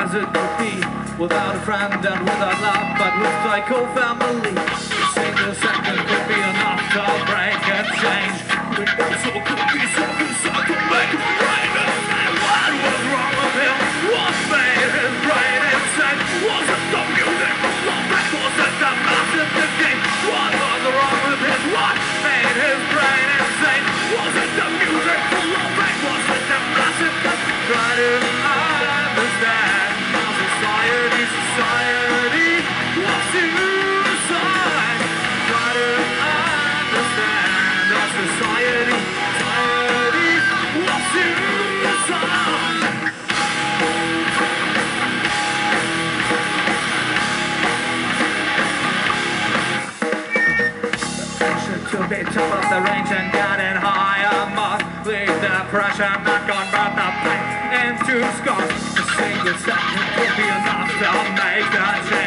as it could be Without a friend and without love But with psycho family. Single second could be enough to break and change bitch I lost the range and got it higher Must leave the pressure Not gone but the pain into scars To see yourself will be enough to make the change.